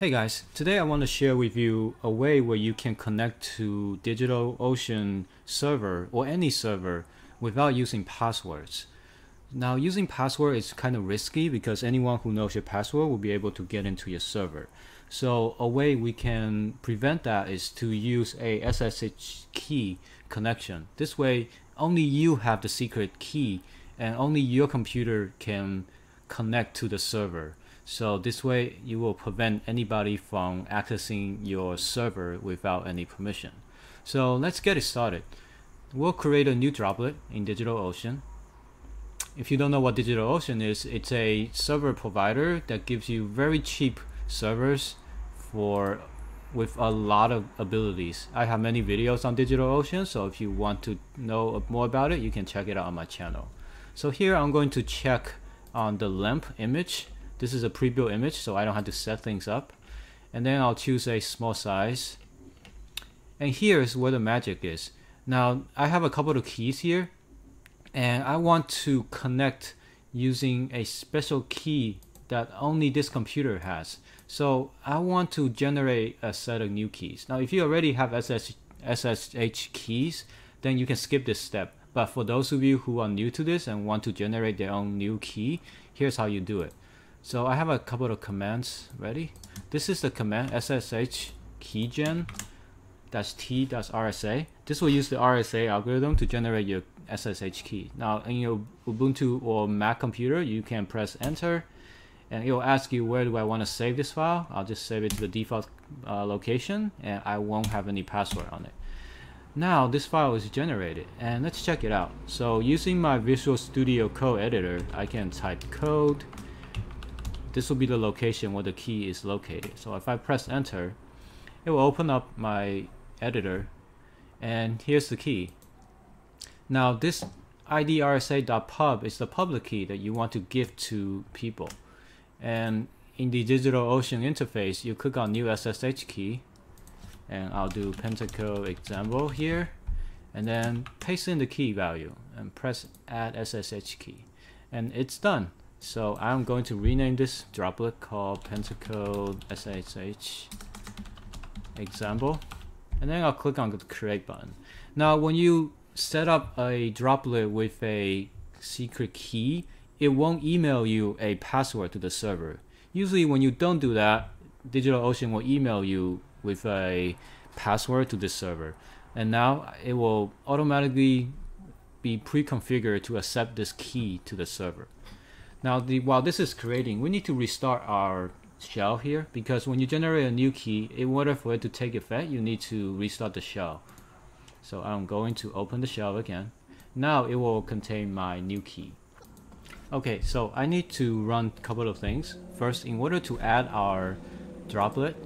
Hey guys, today I want to share with you a way where you can connect to DigitalOcean server or any server without using passwords. Now using password is kind of risky because anyone who knows your password will be able to get into your server. So a way we can prevent that is to use a SSH key connection. This way only you have the secret key and only your computer can connect to the server. So this way you will prevent anybody from accessing your server without any permission. So let's get it started. We'll create a new droplet in DigitalOcean. If you don't know what DigitalOcean is, it's a server provider that gives you very cheap servers for with a lot of abilities. I have many videos on DigitalOcean, so if you want to know more about it, you can check it out on my channel. So here I'm going to check on the lamp image this is a pre-built image, so I don't have to set things up. And then I'll choose a small size. And here's where the magic is. Now, I have a couple of keys here, and I want to connect using a special key that only this computer has. So I want to generate a set of new keys. Now, if you already have SS SSH keys, then you can skip this step. But for those of you who are new to this and want to generate their own new key, here's how you do it. So I have a couple of commands ready. This is the command ssh keygen dash t dash rsa. This will use the RSA algorithm to generate your SSH key. Now in your Ubuntu or Mac computer, you can press enter and it will ask you where do I want to save this file. I'll just save it to the default uh, location and I won't have any password on it. Now this file is generated and let's check it out. So using my Visual Studio Code editor, I can type code this will be the location where the key is located. So if I press enter, it will open up my editor and here's the key. Now this idrsa.pub is the public key that you want to give to people. And in the DigitalOcean interface, you click on new SSH key and I'll do Pentaco example here and then paste in the key value and press add SSH key and it's done. So I'm going to rename this droplet called Pentacode SSH example. And then I'll click on the create button. Now when you set up a droplet with a secret key, it won't email you a password to the server. Usually when you don't do that, DigitalOcean will email you with a password to the server. And now it will automatically be pre-configured to accept this key to the server. Now, the, while this is creating, we need to restart our shell here because when you generate a new key, in order for it to take effect, you need to restart the shell. So I'm going to open the shell again. Now it will contain my new key. Okay, so I need to run a couple of things. First, in order to add our droplet,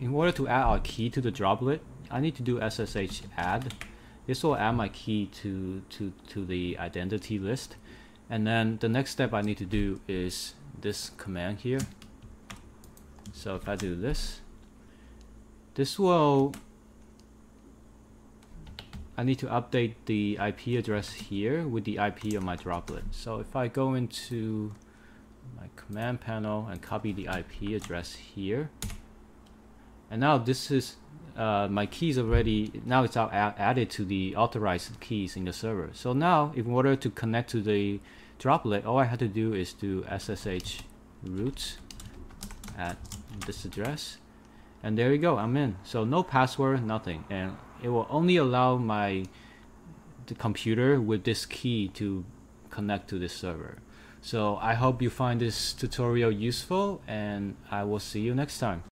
in order to add our key to the droplet, I need to do SSH add. This will add my key to, to, to the identity list. And then the next step I need to do is this command here. So if I do this, this will, I need to update the IP address here with the IP of my droplet. So if I go into my command panel and copy the IP address here, and now this is uh, my keys already now it's added to the authorized keys in the server. So now in order to connect to the droplet all I had to do is do SSH root at this address. And there you go I'm in. So no password nothing. And it will only allow my the computer with this key to connect to this server. So I hope you find this tutorial useful and I will see you next time